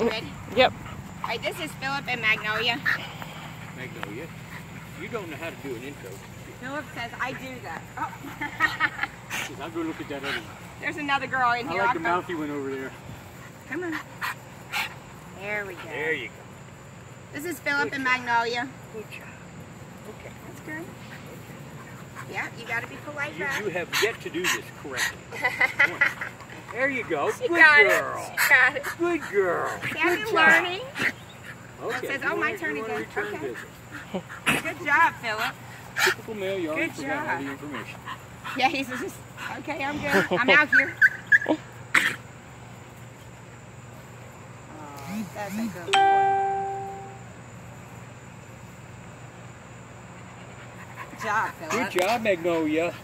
Are ready? Yep. All right, this is Phillip and Magnolia. Magnolia, you don't know how to do an intro. Phillip says I do that. Oh. I'll go look at that other one. There's another girl in I here. like I'll the go- mouthy one over there. Come on. There we go. There you go. This is Phillip and Magnolia. Good job. Okay. That's good. Yeah, you got to be polite, You, you have yet to do this correctly. There you go. She Good got girl. it. She got it. Good girl. See, Good I've job. learning. Okay. says, oh, my wanna- turn again. Okay. visit. Good job, Phillip. Typical male, you always Good forgot all job. the information. Yeah, he's just, okay, I'm good. I'm out here. Oh, that's a good boy. Job. Good job, Magnolia.